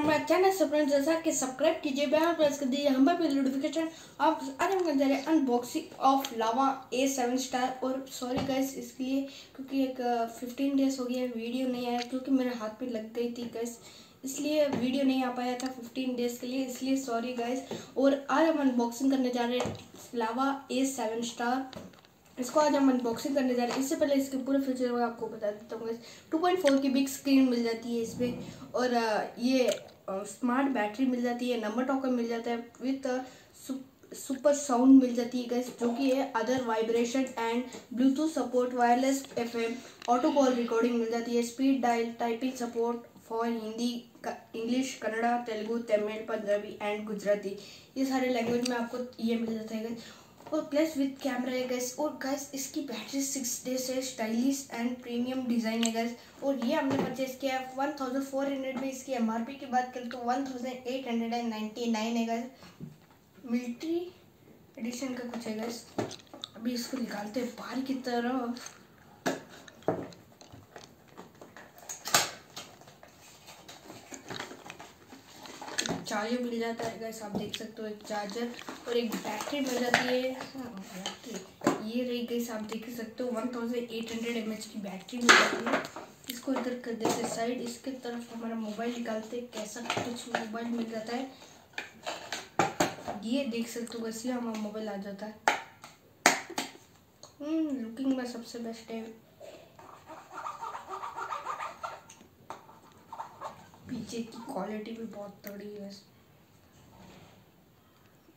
हमारे चैनल से फ्रेंड्स जैसा कि सब्सक्राइब कीजिए बेल प्रेस कर दीजिए, हम पे नोटिफिकेशन आप आज हम करते हैं unboxing of Lava A seven star और सॉरी इसके लिए क्योंकि एक फिफ्टीन डेज़ हो गया वीडियो नहीं आया, क्योंकि मेरे हाथ पे लग गई थी गाइस इसलिए वीडियो नहीं आ पाया था फिफ्टीन डेज़ के लिए, इसलिए सॉरी गाइस और आज हम अनबॉक्सिंग करने जा रहे हैं लावा ए सेवन स्टार इसको आज हम अनबॉक्सिंग करने जा रहे हैं। इससे पहले इसके पूरे फीचर मैं आपको बता देता हूँ टू पॉइंट फोर की बिग स्क्रीन मिल जाती है इसमें। और ये स्मार्ट बैटरी मिल जाती है नंबर टॉकर मिल जाता है विथ सुपर साउंड मिल जाती है गैस जो कि है other vibration and Bluetooth support wireless FM auto call recording मिल जाती है speed dial typing support for Hindi English Kannada Telugu Tamil Punjabi and Gujarati ये सारे लैंग्वेज में आपको ये मिल जाता है और प्लस विद कैमरा है गैस और गैस इसकी बैटरी सिक्स डेज़ है स्टाइलिश एंड प्रीमियम डिज़ाइन है गैस और ये हमने परचेज किया है वन थाउज़ेंड फोर हंड्रेड में. इसकी एम आर पी की बात करें तो one thousand eight hundred and ninety nine है गैस मिल्ट्री एडिशन का कुछ है गैस अभी इसको निकालते हैं बाहर की तरह चार्जर मिल जाता है गैस आप देख सकते हो एक चार्जर और एक बैटरी मिल जाती है। बैटरी ये रही गई आप देख सकते हो one thousand eight hundred M H की बैटरी मिल जाती है। इसको इधर कर देते साइड इसके तरफ़ हमारा मोबाइल निकालते कैसा कुछ मोबाइल मिल जाता है। ये देख सकते हो वैसे हमारा मोबाइल आ जाता है। लुकिंग हम्म, में सबसे बेस्ट है। पीछे की क्वालिटी भी बहुत तगड़ी है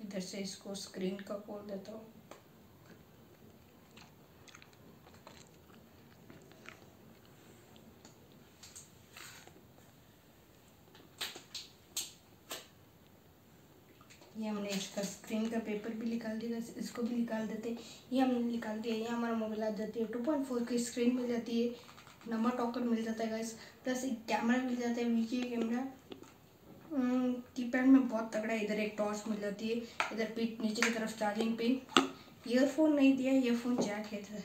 इधर से इसको स्क्रीन का खोल देता हूँ। ये हमने इसका स्क्रीन का पेपर भी निकाल दिया इसको भी निकाल देते। ये हमने निकाल दिया, ये हमारा मोबाइल आ जाती है। टू पॉइंट फोर की स्क्रीन मिल जाती है। नंबर टॉकर मिल जाता है गाइस प्लस एक कैमरा मिल जाता है, वीडियो कैमरा कीपैड में बहुत तगड़ा है इधर एक टॉर्च मिल जाती है, इधर पीठ नीचे की तरफ़ चार्जिंग पिन ईयरफोन नहीं दिया ईयरफोन जैक है इधर.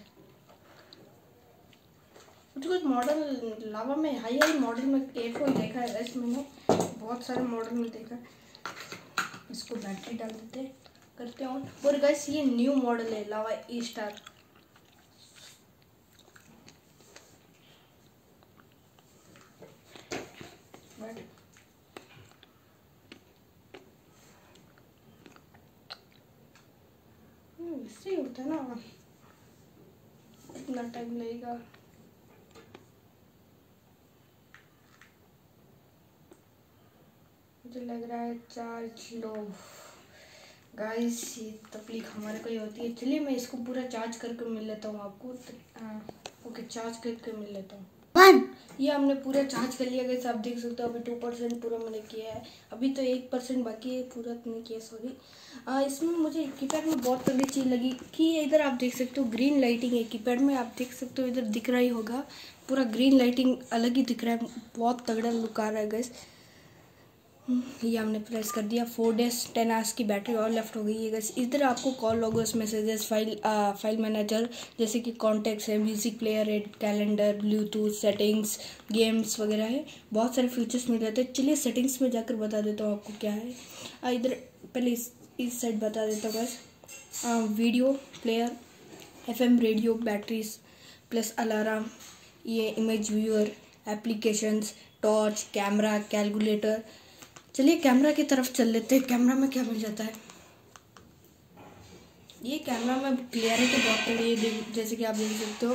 कुछ कुछ मॉडल लावा में हाई हाई मॉडल में एयरफोन देखा है इस मैंने. बहुत सारे मॉडल में देखा. इसको बैटरी डाल देते करते हैं और गैस ये न्यू मॉडल है लावा ई स्टार इससे होता है ना। इतना टाइम लगेगा। मुझे लग रहा है चार्ज लो। गाइस ये तकलीफ़ हमारे को ही होती है। चलिए मैं इसको पूरा चार्ज करके मिल लेता हूँ आपको। ओके चार्ज करके मिल लेता हूँ। वन। ये हमने पूरा चार्ज कर लिया गया आप देख सकते हो, अभी टू परसेंट पूरा मैंने किया है। अभी तो एक परसेंट बाकी है, पूरा नहीं किया सॉरी इसमें मुझे कीपैड में बहुत तभी चीज़ लगी कि इधर आप देख सकते हो ग्रीन लाइटिंग है कीपैड में, आप देख सकते हो, इधर दिख रहा ही होगा। पूरा ग्रीन लाइटिंग अलग ही दिख रहा है, बहुत तगड़ा लुक आ रहा है गैस ये हमने प्रेस कर दिया। फोर डेज़ टेन आवर्स की बैटरी और लेफ़्ट हो गई है गैस इधर आपको कॉल लोगोस मैसेजेस फ़ाइल आ, फ़ाइल मैनेजर जैसे कि कॉन्टेक्ट्स है म्यूज़िक प्लेयर है कैलेंडर ब्लूटूथ सेटिंग्स गेम्स वगैरह है। बहुत सारे फीचर्स मिल जाते हैं। चलिए सेटिंग्स में जाकर बता देता हूँ आपको क्या है। इधर पहले इस इस साइड बता देता हूँ बस video player FM radio batteries plus alarm ये image viewer applications torch camera calculator चलिए कैमरा की तरफ़ चल लेते हैं। कैमरा में क्या मिल जाता है? ये कैमरा में क्लियरिटी बहुत बड़ी है जैसे कि आप देख सकते हो।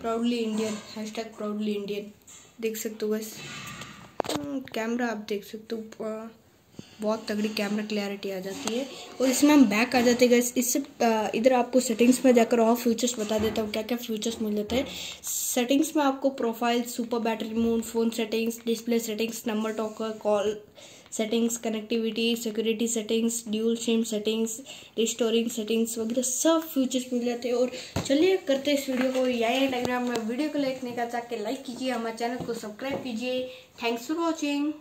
Proudly Indian hashtag proudly Indian देख सकते हो बस कैमरा आप देख सकते हो बहुत तगड़ी कैमरा क्लैरिटी आ जाती है। और इसमें हम बैक आ जाते हैं इससे इधर आपको सेटिंग्स में जाकर और फीचर्स बता देता हूँ क्या क्या फीचर्स मिल जाते हैं। सेटिंग्स में आपको profile super battery moon phone settings display settings number talker call settings connectivity security settings dual SIM settings restoring settings वगैरह सब फीचर्स मिल जाते हैं। और चलिए करते इस वीडियो को। यही टेलीग्राम में। वीडियो को लाइक नहीं कर सकते लाइक कीजिए। हमारे चैनल को सब्सक्राइब कीजिए। Thanks for watching